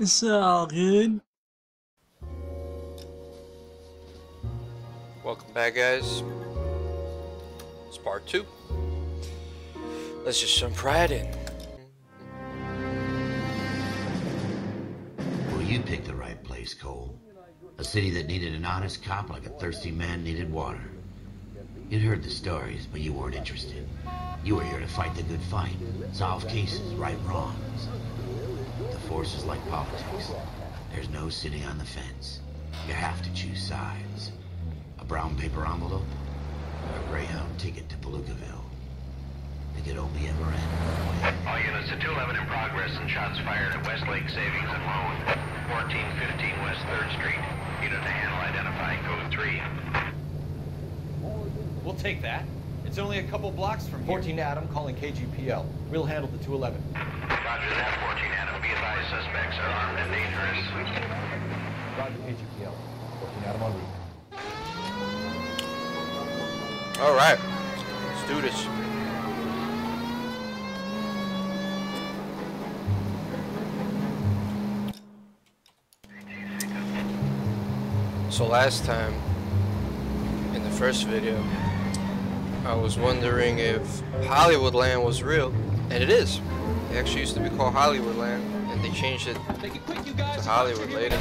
It's all good. Welcome back, guys. It's part two. Let's just jump right in. Well, you picked the right place, Cole. A city that needed an honest cop like a thirsty man needed water. You'd heard the stories, but you weren't interested. You were here to fight the good fight, solve cases, right wrongs. The force is like politics. There's no sitting on the fence. You have to choose sides. A brown paper envelope, or a Greyhound ticket to Palookaville. It could only ever end. All units to 211 in progress and shots fired at Westlake Savings and Loan, 1415 West 3rd Street. Unit to handle identifying code 3. We'll take that. It's only a couple blocks from here. 14 Adam calling KGPL. We'll handle the 211. Roger that, 14 Adam. Be advised suspects are armed and dangerous. Roger KGPL. 14 Adam on route. Alright, let's do this. So last time, in the first video, I was wondering if Hollywoodland was real, and it is. It actually used to be called Hollywoodland, and they changed it Make it quick, you guys. to Hollywood later.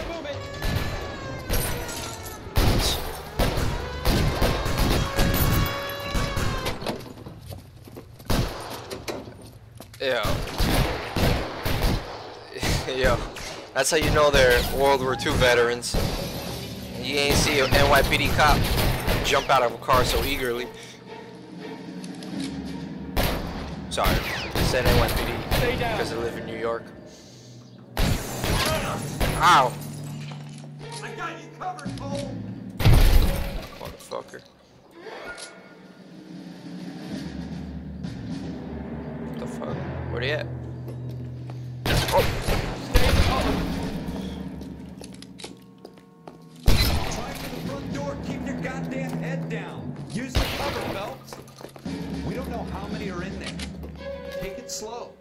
Yo. Yo. That's how you know they're World War II veterans. You ain't see an NYPD cop jump out of a car so eagerly. Sorry, I said NYPD because I live in New York. Ow! I got you covered, Cole. Motherfucker. What the fuck? Where are you at? Oh! Try for the front door. Keep your goddamn head down. Use the cover, Phelps. We don't know how many are in there. Take it slow.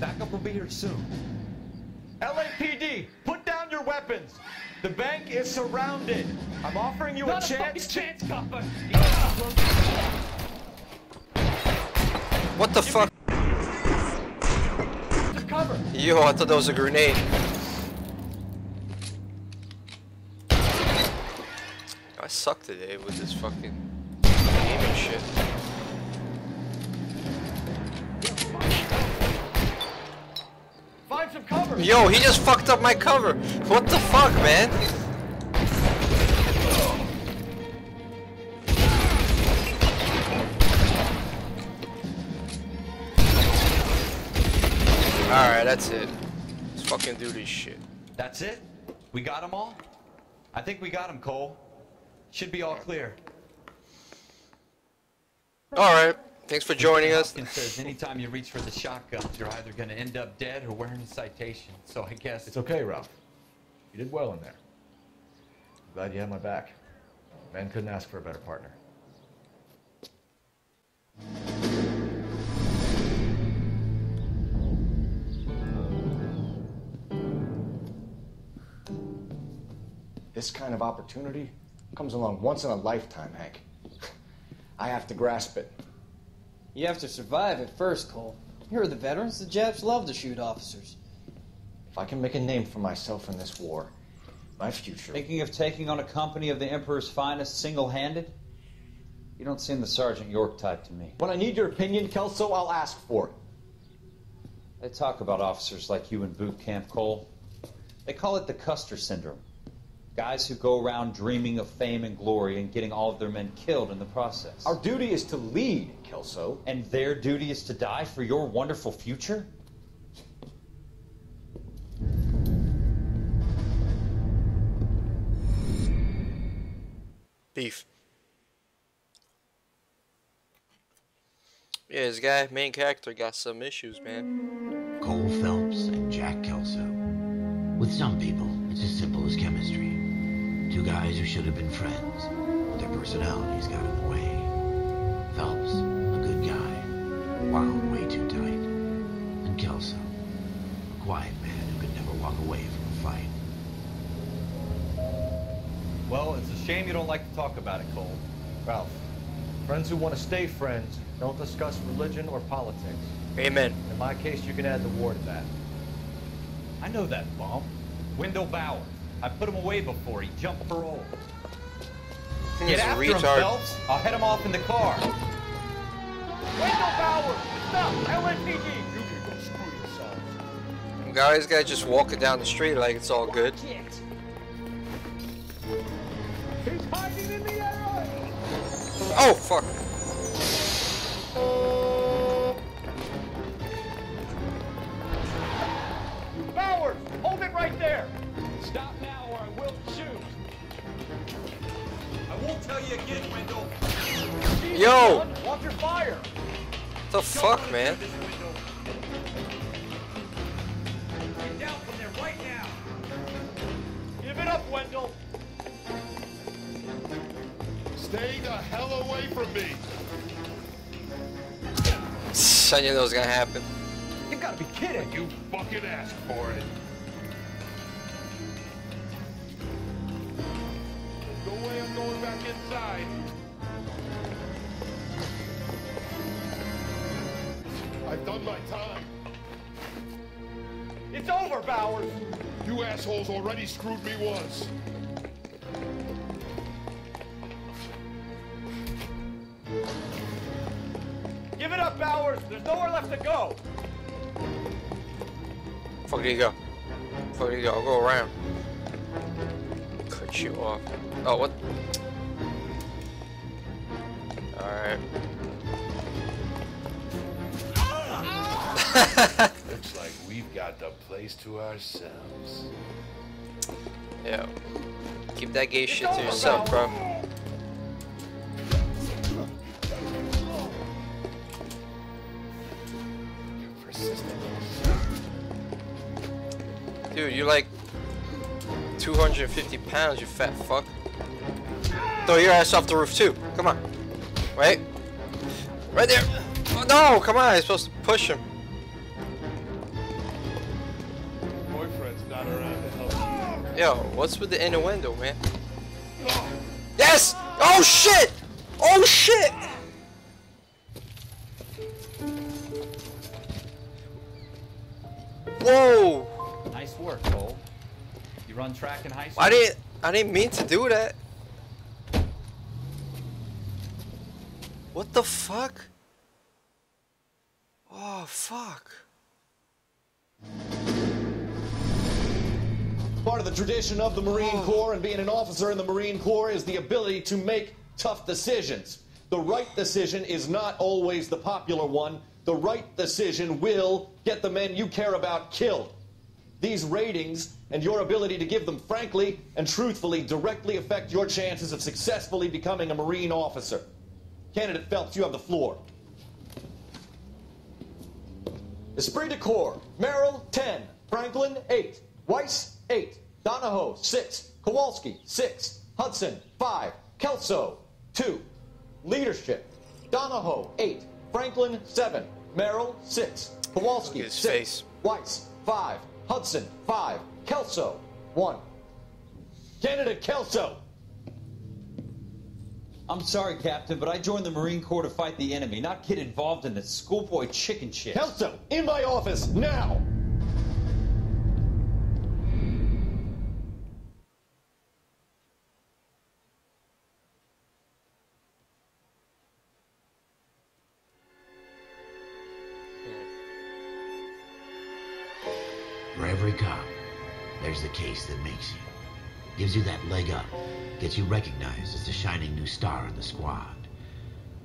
Backup will be here soon. LAPD, put down your weapons. The bank is surrounded. I'm offering you Not a a chance. fucking chance, copper. What the fuck? Cover. Yo, I thought that was a grenade. I suck today with this fucking game and shit. Find some cover. Yo, he just fucked up my cover. What the fuck, man? Alright, that's it. Let's fucking do this shit. That's it? We got them all? I think we got them, Cole. Should be all clear. Alright, thanks for joining us. Says anytime you reach for the shotguns, you're either going to end up dead or wearing a citation. So I guess It's okay, Ralph. You did well in there. I'm glad you had my back. Man couldn't ask for a better partner. This kind of opportunity comes along once in a lifetime, Hank. I have to grasp it. You have to survive at first, Cole. Here are the veterans. The Japs love to shoot officers. If I can make a name for myself in this war, my future. Thinking of taking on a company of the Emperor's finest single handed? You don't seem the Sergeant York type to me. When I need your opinion, Kelso, I'll ask for it. They talk about officers like you in boot camp, Cole. They call it the Custer syndrome. Guys who go around dreaming of fame and glory and getting all of their men killed in the process. Our duty is to lead, Kelso. And their duty is to die for your wonderful future? Beef. Yeah, this guy, main character, got some issues, man. Cole Phelps and Jack Kelso. With some people, it's as simple as chemistry. Two guys who should have been friends, but their personalities got in the way. Phelps, a good guy, wound way too tight. And Kelso, a quiet man who could never walk away from a fight. Well, it's a shame you don't like to talk about it, Cole. Ralph, friends who want to stay friends don't discuss religion or politics. Amen. In my case, you can add the war to that. I know that bum. Wendell Bauer. I put him away before he jumped parole. Get a after him. Phelps. I'll head him off in the car. Wendell Bauer! Stop! LAPD! You can go screw yourself. Guys, guy just walking down the street like it's all good. He's hiding in the alley! Oh fuck! Bowers! Hold it right there! Tell you again, Wendell! Yo! Son, Watch your fire! The fuck, man? Get down from there right now! Give it up, Wendell! Stay the hell away from me! I knew that was gonna happen. You gotta be kidding! You fucking asked for it. Inside. I've done my time. It's over, Bowers! You assholes already screwed me once. Give it up, Bowers! There's nowhere left to go! Fuck you go. Fuck you go. I'll go around. Cut you off. Oh what? Alright. Looks like we've got the place to ourselves. Yeah. Keep that gay shit to yourself, bro. Dude, you're like 250 pounds, you fat fuck. Throw your ass off the roof too. Come on. Right? Right there. Oh, no, come on. You're supposed to push him. Boyfriend's not around to help Yo, what's with the innuendo, man? Yes! Oh shit! Oh shit! Whoa! Nice work, Cole. You run track in high school? I didn't I didn't mean to do that. What the fuck? Oh fuck. Part of the tradition of the Marine oh. Corps and being an officer in the Marine Corps is the ability to make tough decisions. The right decision is not always the popular one. The right decision will get the men you care about killed. These ratings and your ability to give them frankly and truthfully directly affect your chances of successfully becoming a Marine officer. Candidate Phelps, you have the floor. Esprit de Corps, Merrill, 10. Franklin, 8. Weiss, 8. Donahoe, 6. Kowalski, 6. Hudson, 5. Kelso, 2. Leadership, Donahoe, 8. Franklin, 7. Merrill, 6. Kowalski, Look at his 6. face. Weiss, 5. Hudson, 5. Kelso, 1. Candidate Kelso, I'm sorry, Captain, but I joined the Marine Corps to fight the enemy, not get involved in this schoolboy chicken shit. Kelso, in my office, now! Gets you recognize as the shining new star in the squad.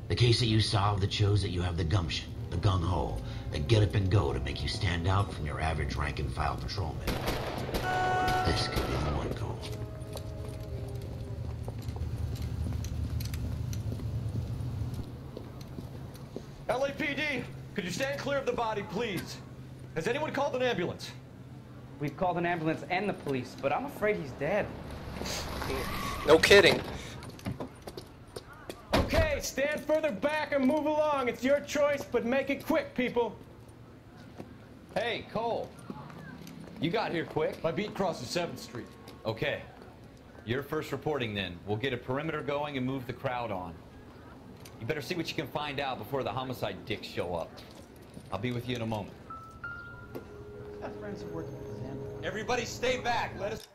The case that you solved that shows that you have the gumption, the gung-ho, the get up and go to make you stand out from your average rank and file patrolman. This could be the one goal. LAPD, could you stand clear of the body, please? Has anyone called an ambulance? We've called an ambulance and the police, but I'm afraid he's dead. No kidding. Okay, stand further back and move along. It's your choice, but make it quick, people. Hey, Cole. You got here quick. My beat crosses 7th Street. Okay. You're first reporting then. We'll get a perimeter going and move the crowd on. You better see what you can find out before the homicide dicks show up. I'll be with you in a moment. Everybody stay back. Let us...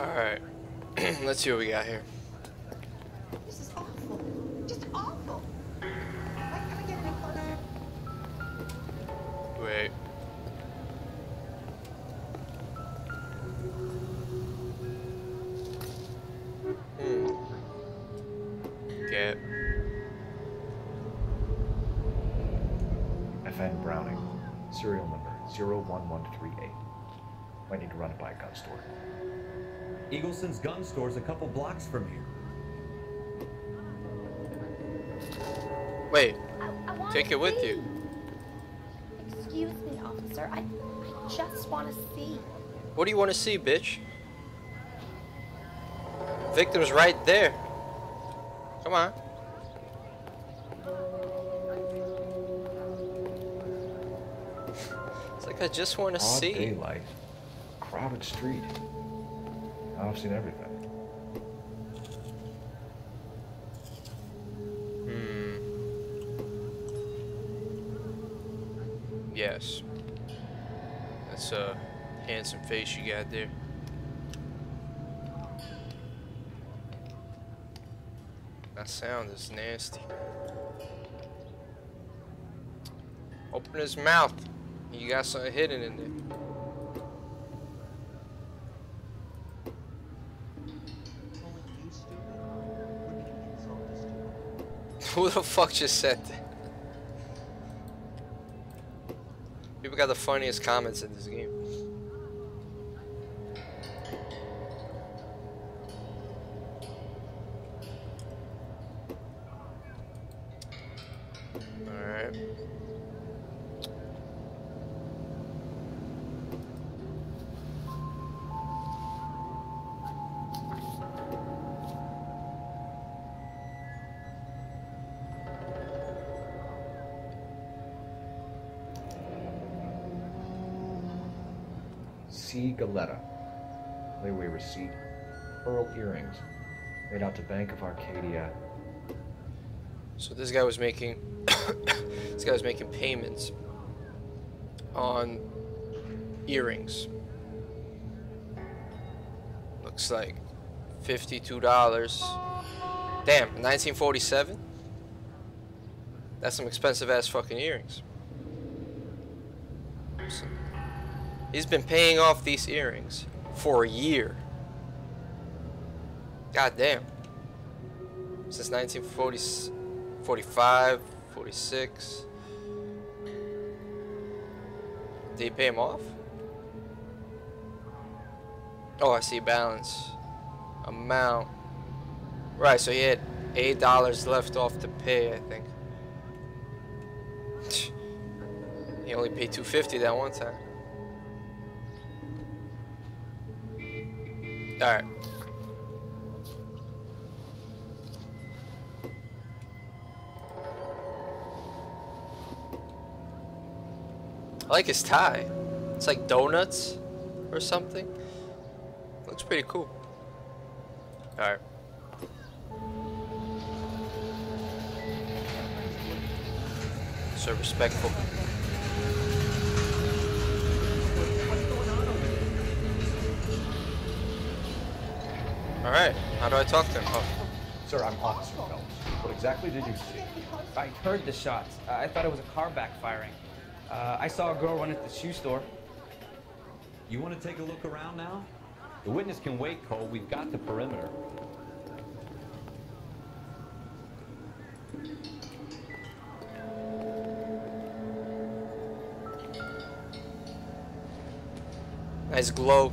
Alright. Let's see what we got here. This is awful. Just awful. Why can't we get any closer? Wait. Hmm. Get. FN Browning, serial number 01138. Might need to run it by a gun store. Eagleson's gun store's a couple blocks from here. Wait. I wanna Take it with you. Excuse me, officer. I, I just want to see. What do you want to see, bitch? Victim's right there. Come on. It's like I just want to Broad see. daylight, crowded street. I've seen everything. Hmm. Yes. That's a handsome face you got there. That sound is nasty. Open his mouth. You got something hidden in there. The fuck just said that? People got the funniest comments in this game. C. Galletta. Layaway receipt. Pearl earrings. Made out to Bank of Arcadia. So this guy was making this guy was making payments on earrings. Looks like fifty-two dollars. Damn, 1947. That's some expensive ass fucking earrings. So, he's been paying off these earrings for a year. God damn. Since 1940. 45, 46. Did he pay him off? Oh, I see balance. Amount. Right, so he had $8 left off to pay, I think. He only paid 250 that one time. Alright. I like his tie. It's like donuts or something. Looks pretty cool. Alright. So respectful. Alright, how do I talk to him? Oh. Sir, I'm Officer Phelps. What exactly did you see? I heard the shots. I thought it was a car backfiring. Uh, I saw a girl run at the shoe store. You want to take a look around now? The witness can wait, Cole. We've got the perimeter. Nice glow.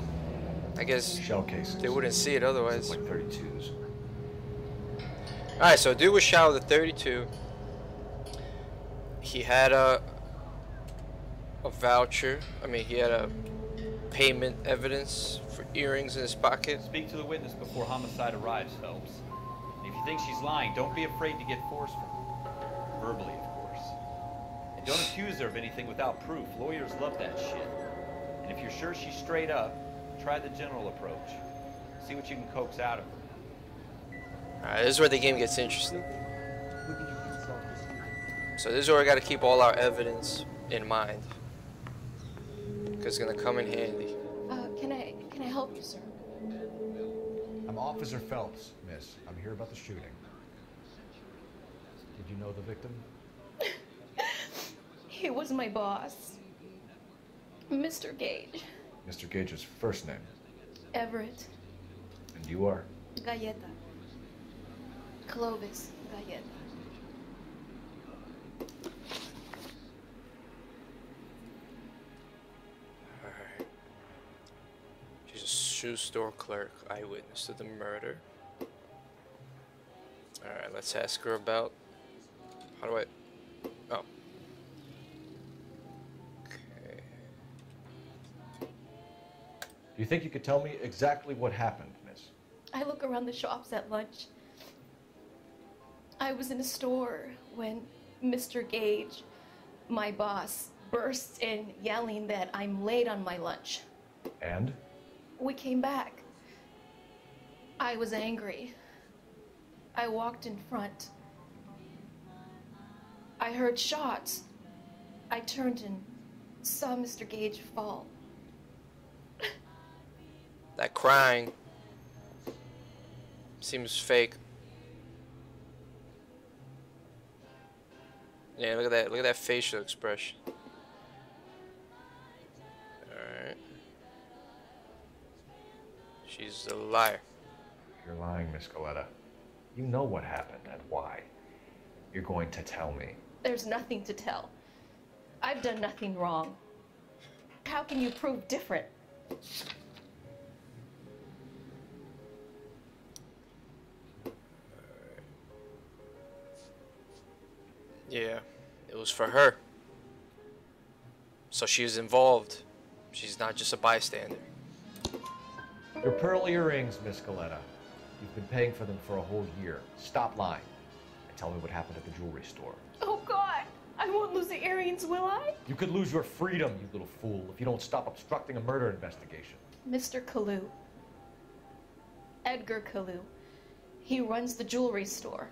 I guess Shell cases. they wouldn't see it otherwise. Like 32s. Alright, so dude was shot with a 32. He had a a voucher. I mean, he had a payment evidence for earrings in his pocket. Speak to the witness before homicide arrives, Phelps. And if you think she's lying, don't be afraid to get forceful. Verbally, of course. Don't accuse her of anything without proof. Lawyers love that shit. And if you're sure she's straight up, try the general approach. See what you can coax out of her. Alright, this is where the game gets interesting. So this is where I gotta keep all our evidence in mind. Because it's gonna come in handy. Uh, can I can I help you, sir? I'm Officer Phelps, miss. I'm here about the shooting. Did you know the victim? He was my boss, Mr. Gage, Mr. Gage's first name. Everett, And you are? Galletta, Clovis, Galletta. Alright. She's a shoe store clerk, eyewitness to the murder. Alright, let's ask her about. How do I. Do you think you could tell me exactly what happened, miss? I look around the shops at lunch. I was in a store when Mr. Gage, my boss, bursts in yelling that I'm late on my lunch. And? We came back. I was angry. I walked in front. I heard shots. I turned and saw Mr. Gage fall. That crying seems fake. Yeah, look at that. Look at that facial expression. Alright. She's a liar. You're lying, Miss Galletta. You know what happened and why. You're going to tell me. There's nothing to tell. I've done nothing wrong. How can you prove different? Yeah, it was for her. So she was involved. She's not just a bystander. Your pearl earrings, Miss Galletta. You've been paying for them for a whole year. Stop lying. And tell me what happened at the jewelry store. Oh God! I won't lose the earrings, will I? You could lose your freedom, you little fool, if you don't stop obstructing a murder investigation. Mr. Kalou. Edgar Kalou. He runs the jewelry store.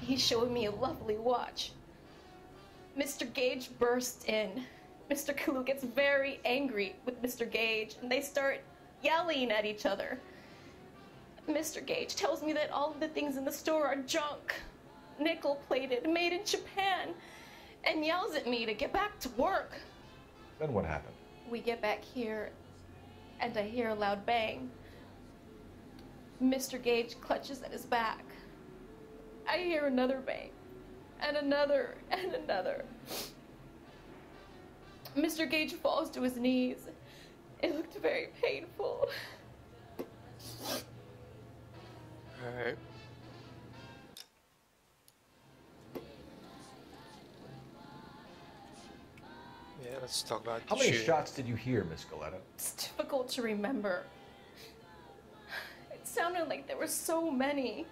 He's showing me a lovely watch. Mr. Gage bursts in. Mr. Kalou gets very angry with Mr. Gage, and they start yelling at each other. Mr. Gage tells me that all of the things in the store are junk, nickel plated, made in Japan, and yells at me to get back to work. Then what happened? We get back here, and I hear a loud bang. Mr. Gage clutches at his back. I hear another bang, and another, and another. Mr. Gage falls to his knees. It looked very painful. Alright. Yeah, let's talk about How many shooting. shots did you hear, Miss Galletta? It's difficult to remember. It sounded like there were so many,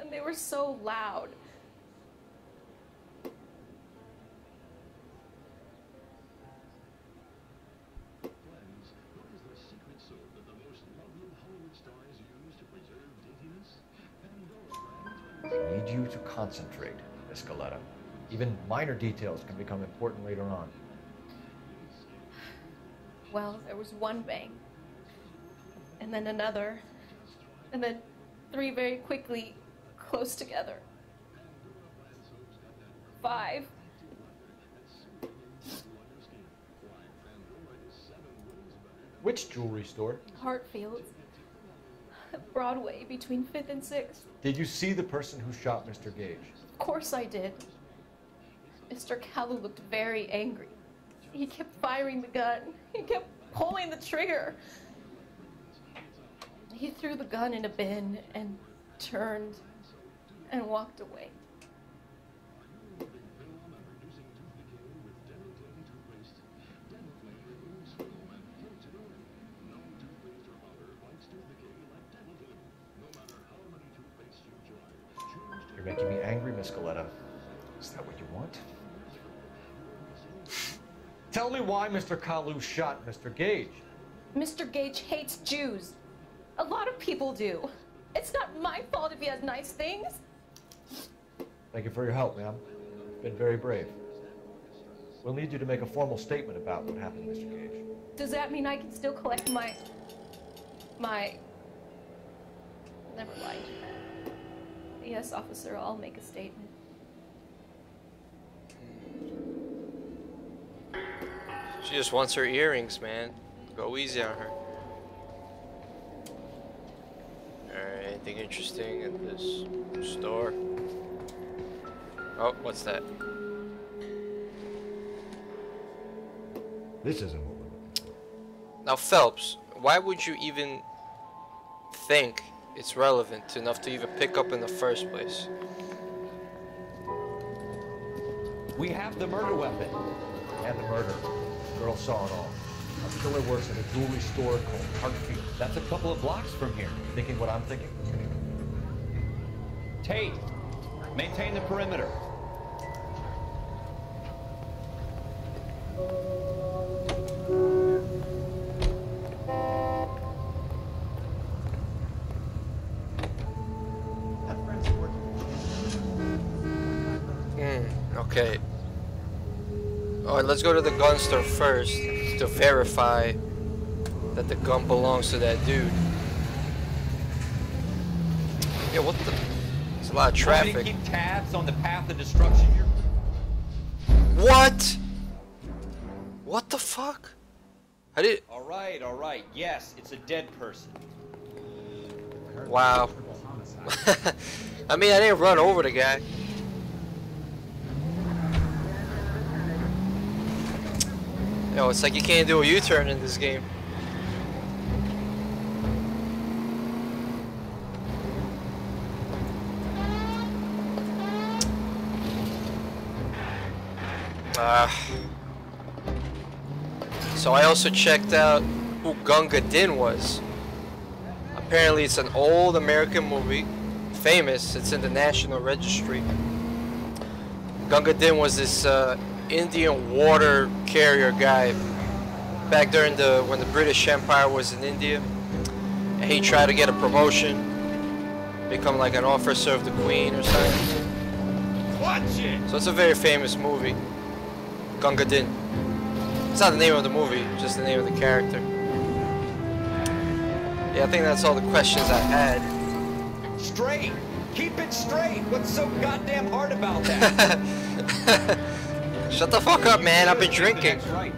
and they were so loud. I need you to concentrate, Miss Galletta. Even minor details can become important later on. Well, there was one bang, and then another, and then three very quickly close together. Five. Which jewelry store? Hartfields. Broadway between 5th and 6th. Did you see the person who shot Mr. Gage? Of course I did. Mr. Kalou looked very angry. He kept firing the gun. He kept pulling the trigger. He threw the gun in a bin and turned and walked away. You're making me angry, Miss Galletta. Is that what you want? Tell me why Mr. Kalou shot Mr. Gage. Mr. Gage hates Jews. A lot of people do. It's not my fault if he has nice things. Thank you for your help, ma'am. You've been very brave. We'll need you to make a formal statement about what happened to Mr. Gage. Does that mean I can still collect my. my. Never mind. Yes, officer, I'll make a statement. She just wants her earrings, man. Go easy on her. Alright, anything interesting at this store? Oh, what's that? This isn't what we're looking for. Now, Phelps, why would you even think it's relevant enough to even pick up in the first place? We have the murder weapon. And the murder. The girl saw it all. A killer works at a jewelry store called Hartfield. That's a couple of blocks from here. Thinking what I'm thinking? Tate, maintain the perimeter. Hmm, okay. Alright, let's go to the gun store first to verify that the gun belongs to that dude. Yeah, what the? There's a lot of Want me to traffic. keep tabs on the path of destruction here. What I did. All right, all right. Yes, it's a dead person. Wow. I mean, I didn't run over the guy. Yo, it's like you can't do a U-turn in this game. Ah. So I also checked out who Gunga Din was. Apparently it's an old American movie, famous, it's in the National Registry. Gunga Din was this uh, Indian water carrier guy back during the when the British Empire was in India. And he tried to get a promotion, become like an officer of the Queen or something. Watch it! So it's a very famous movie. Gunga Din. It's not the name of the movie, just the name of the character. Yeah, I think that's all the questions I had. Straight. Keep it straight. What's so goddamn hard about that? Shut the fuck up, man. I've been drinking. Right.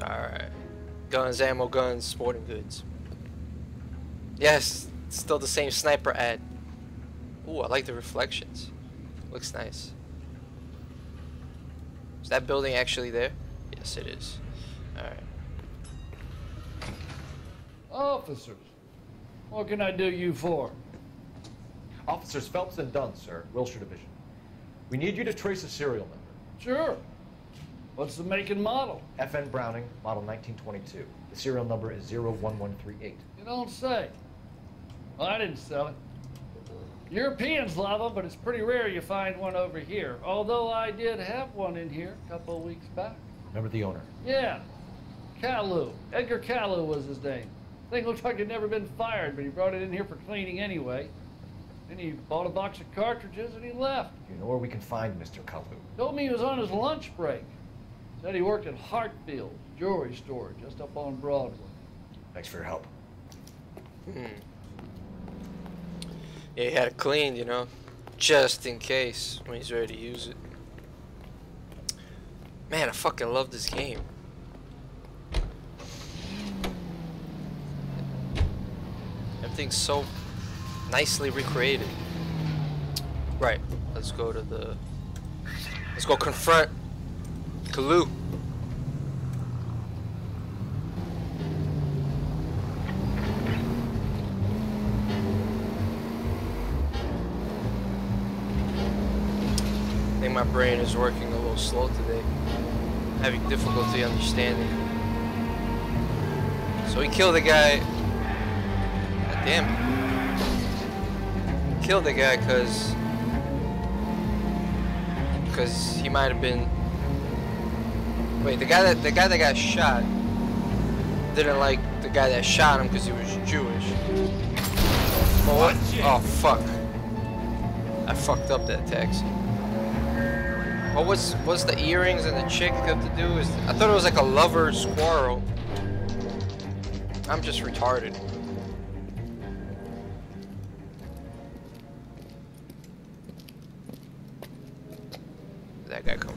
Alright. Guns, ammo, guns, sporting goods. Yes, still the same sniper ad. Ooh, I like the reflections. Looks nice. Is that building actually there? Yes, it is. Alright. Officers, what can I do you for? Officers Phelps and Dunn, sir, Wilshire Division. We need you to trace a serial number. Sure. What's the make and model? FN Browning, model 1922. The serial number is 01138. You don't say. Well, I didn't sell it. Europeans love them, but it's pretty rare you find one over here. Although I did have one in here a couple of weeks back. Remember the owner. Yeah. Kalou. Edgar Kalou was his name. Thing looked like it'd never been fired, but he brought it in here for cleaning anyway. Then he bought a box of cartridges and he left. You know where we can find Mr. Kalou? Told me he was on his lunch break. Said he worked at Hartfield jewelry store just up on Broadway. Thanks for your help. Hmm. Yeah, he had it cleaned, you know, just in case when he's ready to use it. Man, I fucking love this game. Everything's so nicely recreated. Right, let's go to the. Let's go confront Kalou. Brain is working a little slow today. Having difficulty understanding. So he killed the guy. God damn it. kill the guy because because he might have been. Wait, the guy that the guy that got shot didn't like the guy that shot him because he was Jewish. Oh, what? oh fuck! I fucked up that taxi. What was what's the earrings and the chick have to do? Is I thought it was like a lover's quarrel. I'm just retarded. That guy come?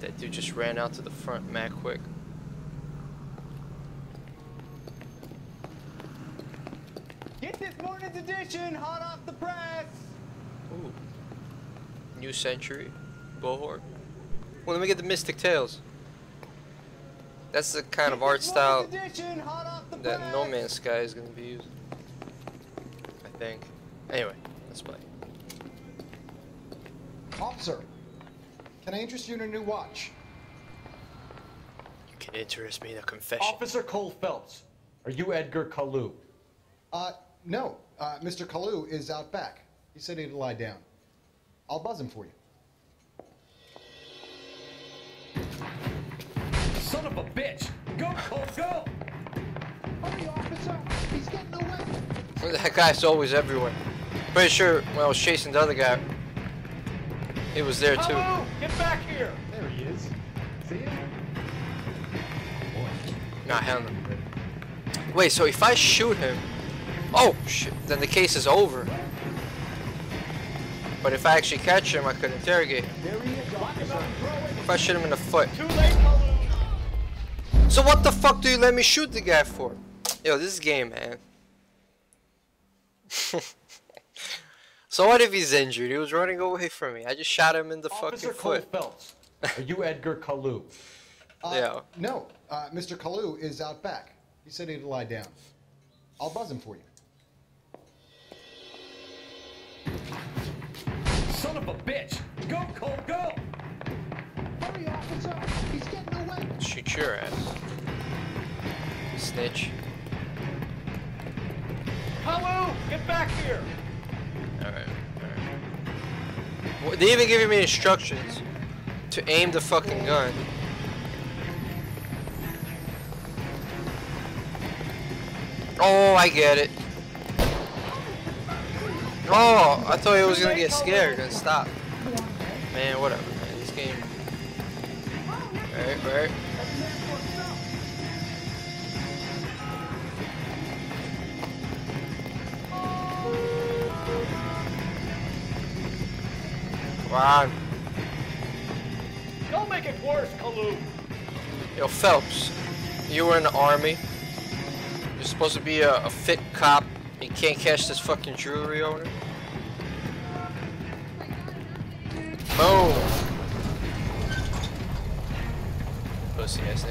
That dude just ran out to the front mad quick. Get this morning's edition hot off the press. Ooh. New Century. Bullhorn. Well, let me get the Mystic Tales. That's the kind of art style Edition hot off the that No Man's Sky is going to be using. I think. Anyway, let's play. Officer, can I interest you in a new watch? You can interest me in a confession. Officer Cole Phelps, are you Edgar Kalou? Uh, no. Uh, Mr. Kalou is out back. He said he'd lie down. I'll buzz him for you. Son of a bitch! Go, Cole, go! Hurry, officer! He's getting away! Well, That guy's always everywhere. Pretty sure when I was chasing the other guy, he was there too. Hello, get back here. There he is. See him? Not hell no. Wait, so if I shoot him, oh shit, then the case is over. But if I actually catch him, I could interrogate him. There he is, officer. If I shoot him in the foot. Too late, Kalou. So what the fuck do you let me shoot the guy for? Yo, this is game, man. so what if he's injured? He was running away from me. I just shot him in the Officer fucking Cole foot. Phelps, are you Edgar Kalou? Uh, Yeah. No. Uh, Mr. Kalou is out back. He said he'd lie down. I'll buzz him for you. Son of a bitch! Go, Cole, go! Hurry, officer! He's getting away! Shoot your ass. Snitch. Kalou, get back here. Alright, alright. They even giving me instructions to aim the fucking gun. Oh, I get it. Oh, I thought he was gonna get scared and stop. Man, whatever, man. This game. Alright, alright. Come on. Don't make it worse, Kalou. Yo, Phelps, you were in the army. You're supposed to be a, a fit cop. You can't catch this fucking jewelry owner.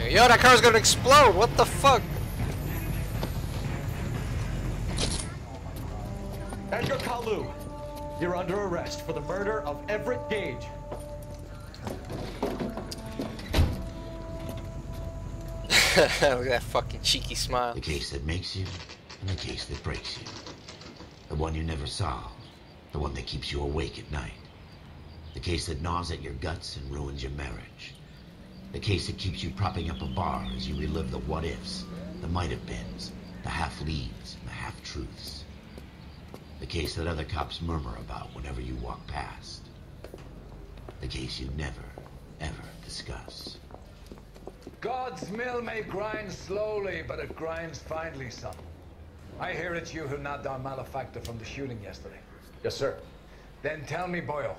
Yo, that car's gonna explode. What the fuck? Edgar Kalou, you're under arrest for the murder of Everett Gage. Look at that fucking cheeky smile. The case that makes you, and the case that breaks you. The one you never solve. The one that keeps you awake at night. The case that gnaws at your guts and ruins your marriage. The case that keeps you propping up a bar as you relive the what ifs, the might have beens, the half leads, and the half truths. The case that other cops murmur about whenever you walk past. The case you never, ever discuss. God's mill may grind slowly, but it grinds finely, son. I hear it's you who nabbed our malefactor from the shooting yesterday. Yes, sir. Then tell me, Boyle.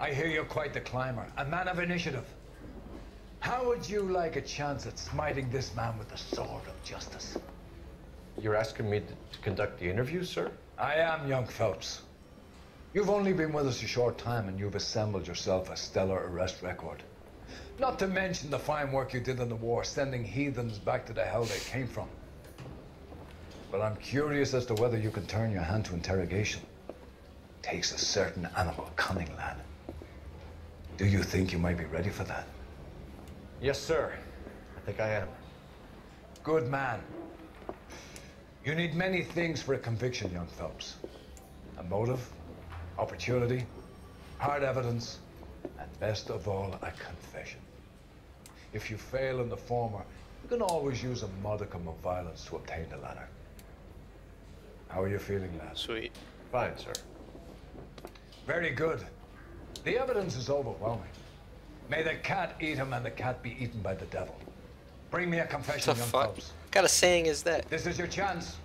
I hear you're quite the climber, a man of initiative. How would you like a chance at smiting this man with the sword of justice? You're asking me to, conduct the interview, sir? I am young Phelps. You've only been with us a short time and you've assembled yourself a stellar arrest record. Not to mention the fine work you did in the war, sending heathens back to the hell they came from. But I'm curious as to whether you can turn your hand to interrogation. It Takes a certain animal cunning, lad. Do you think you might be ready for that? Yes, sir. I think I am. Good man. You need many things for a conviction, young Phelps. A motive, opportunity, hard evidence, and best of all, a confession. If you fail in the former, you can always use a modicum of violence to obtain the latter. How are you feeling, lad? Sweet. Fine, sir. Very good. The evidence is overwhelming. May the cat eat him and the cat be eaten by the devil. Bring me a confession, the young fuck? folks. What kind of saying is that? This is your chance.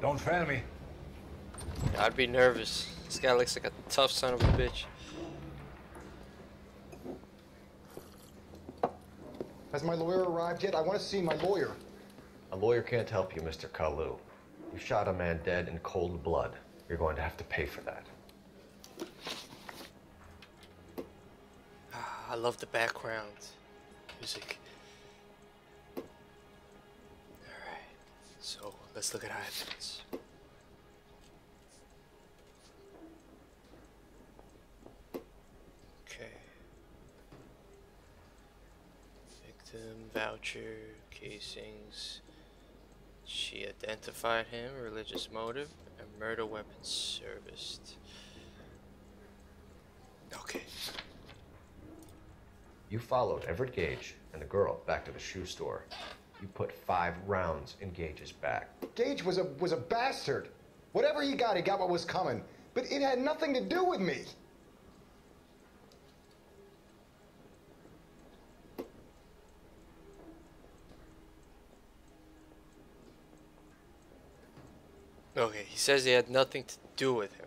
Don't fail me. I'd be nervous. This guy looks like a tough son of a bitch. Has my lawyer arrived yet? I want to see my lawyer. A lawyer can't help you, Mr. Kalou. You shot a man dead in cold blood. You're going to have to pay for that. I love the background music. Alright, so let's look at evidence. Okay. Victim, voucher, casings. She identified him, religious motive, and murder weapon serviced. Okay. You followed Everett Gage and the girl back to the shoe store. You put five rounds in Gage's back. Gage was a was a bastard. Whatever he got, he got what was coming. But it had nothing to do with me. Okay, he says he had nothing to do with him.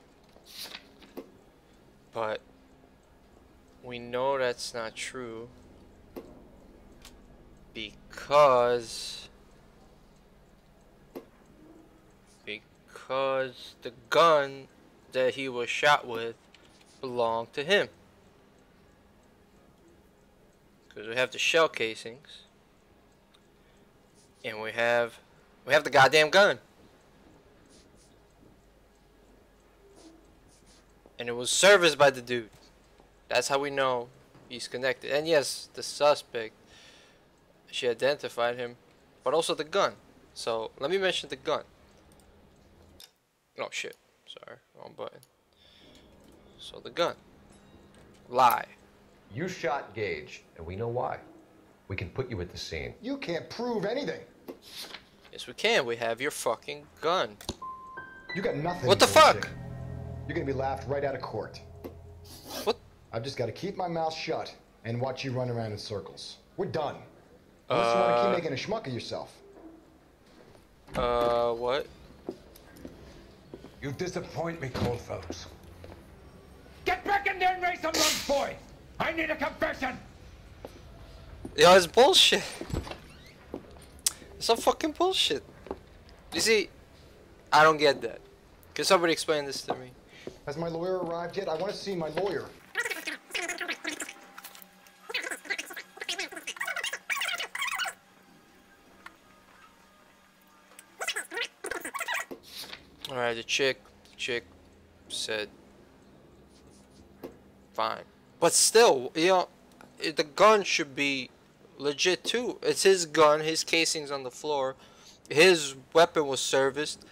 But we know that's not true because because the gun that he was shot with belonged to him. Because we have the shell casings and we have we have the goddamn gun. And it was serviced by the dude. That's how we know he's connected. And yes, the suspect, she identified him, but also the gun. So let me mention the gun. Oh shit. Sorry, wrong button. So the gun. Lie. You shot Gage, and we know why. We can put you at the scene. You can't prove anything. Yes, we can. We have your fucking gun. You got nothing. What the fuck? say. You're gonna be laughed right out of court. What? I've just got to keep my mouth shut and watch you run around in circles. We're done. Unless you want to Uh, keep making a schmuck of yourself. Uh, what? You disappoint me, Cole Phelps. Get back in there and raise some lungs, boy! I need a confession! Yo, it's bullshit. It's some fucking bullshit. You see, I don't get that. Can somebody explain this to me? Has my lawyer arrived yet? I want to see my lawyer. Alright, the chick, the chick said, fine. But still, you know, i- the gun should be legit too. It's his gun, his casing's on the floor, his weapon was serviced.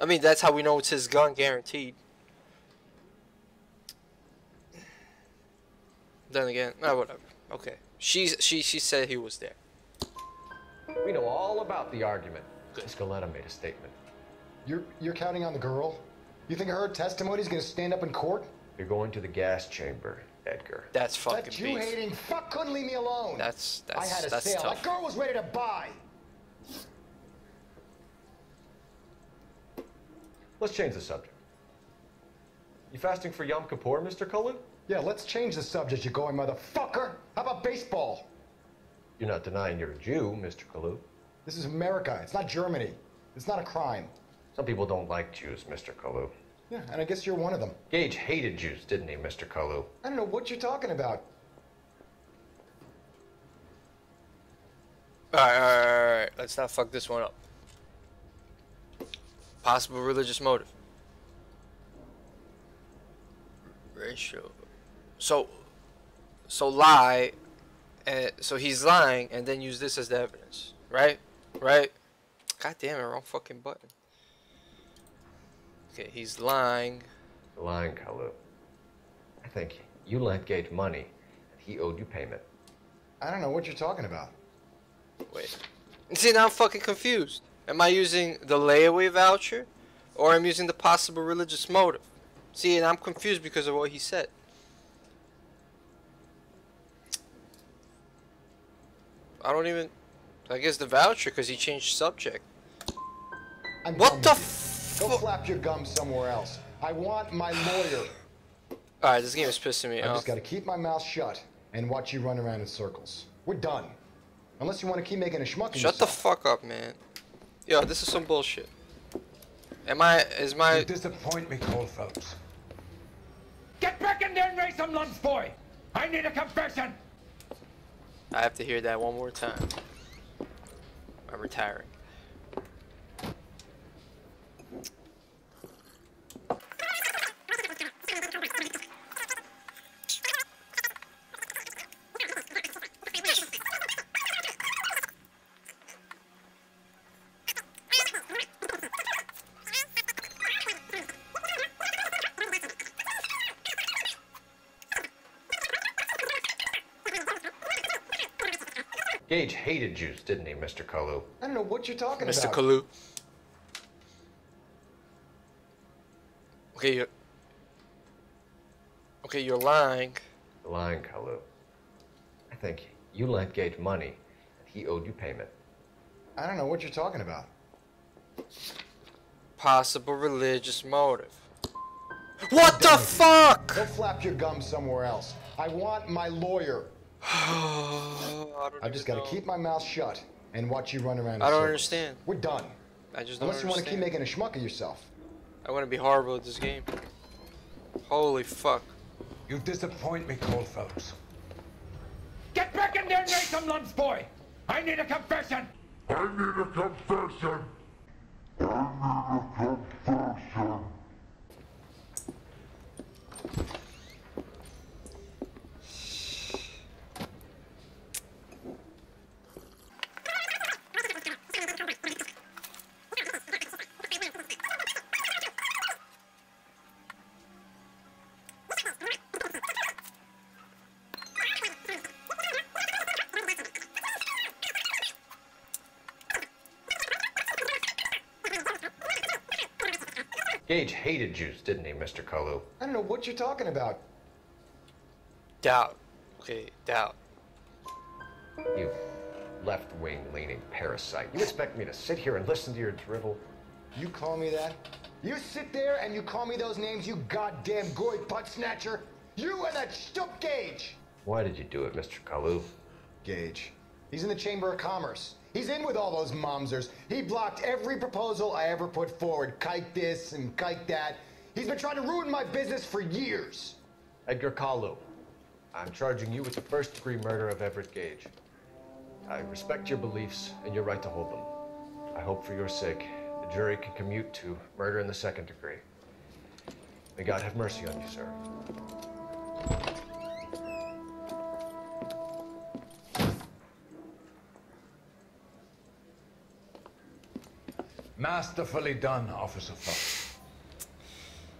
I mean, that's how we know it's his gun, guaranteed. Then again, no, whatever. Okay, she she she said he was there. We know all about the argument. Escaletta made a statement. You're you're counting on the girl? You think her testimony is gonna stand up in court? You're going to the gas chamber, Edgar. That's fucking That beef. Jew-hating fuck couldn't leave me alone. That's I that's had a that's sale. tough. That girl was ready to buy. Let's change the subject. You fasting for Yom Kippur, Mr. Cullen? Yeah, let's change the subject, you going motherfucker. How about baseball? You're not denying you're a Jew, Mr. Kalou. This is America. It's not Germany. It's not a crime. Some people don't like Jews, Mr. Kalou. Yeah, and I guess you're one of them. Gage hated Jews, didn't he, Mr. Kalou? I don't know what you're talking about. Alright, alright, alright. Let's not fuck this one up. Possible religious motive. Racial. So, so lie, and so he's lying, and then use this as the evidence, right? Right? God damn it, wrong fucking button. Okay, he's lying. Lying, Kalou. I think you lent Gage money, and he owed you payment. I don't know what you're talking about. Wait. See, now I'm fucking confused. Am I using the layaway voucher? Or am I'm using the possible religious motive? See, and I'm confused because of what he said. I don't even... I guess the voucher, because he changed subject. I'm What done the with you. Go flap your gum somewhere else. I want my lawyer. Alright, this game is pissing me I off. just gotta keep my mouth shut and watch you run around in circles. We're done. Unless you want to keep making a schmuck of Shut the fuck up, man. Yo, this is some bullshit. Am I... Is my... You disappoint me, Cole Phelps. Get back in there and raise some lunch, boy! I need a confession! I have to hear that one more time. I'm retiring. Gage hated Jews, didn't he, Mr. Kalou? I don't know what you're talking Mr. about. Mr. Kalou. Okay, you're... Okay, you're lying. Lying, Kalou. I think you lent Gage money, and he owed you payment. I don't know what you're talking about. Possible religious motive. What the fuck? Go flap your gum somewhere else. I want my lawyer. I just gotta keep my mouth shut and watch you run around. in I don't circles. understand. We're done. I just don't Unless you want to keep making a schmuck of yourself. I want to be horrible at this game. Holy fuck. You disappoint me, Cole Phelps. Get back in there and raise some lunch, boy! I need a confession! I need a confession. I need a confession. Gage hated Jews, didn't he, Mr. Kalou? I don't know what you're talking about. Doubt. Okay, doubt. You left-wing leaning parasite. You expect me to sit here and listen to your drivel? You call me that? You sit there and you call me those names, you goddamn goy butt snatcher. You and that stup Gage. Why did you do it, Mr. Kalou? Gage. He's in the Chamber of Commerce. He's in with all those momsers. He blocked every proposal I ever put forward. Kike this and kike that. He's been trying to ruin my business for years. Edgar Kalou, I'm charging you with the first-degree murder of Everett Gage. I respect your beliefs and your right to hold them. I hope for your sake the jury can commute to murder in the second degree. May God have mercy on you, sir. Masterfully done, Officer Phelps.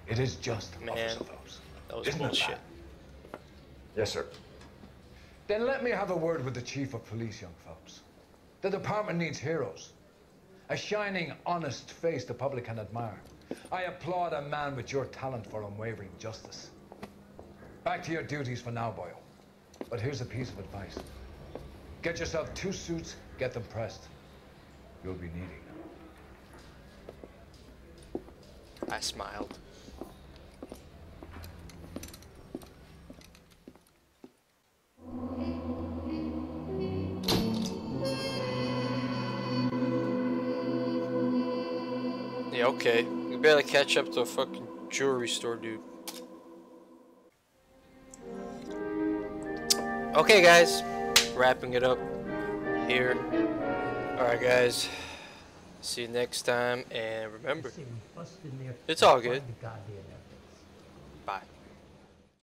It is just, Man, Officer Phelps. That was Isn't it bullshit. that? Yes, sir. Then let me have a word with the Chief of Police, young Phelps. The department needs heroes. A shining, honest face the public can admire. I applaud a man with your talent for unwavering justice. Back to your duties for now, Boyle. But here's a piece of advice. Get yourself two suits, get them pressed. You'll be needing them. I smiled. Yeah, okay. We barely catch up to a fucking jewelry store, dude. Okay, guys. Wrapping it up here. Alright, guys. See you next time, and remember, it's all good. Bye.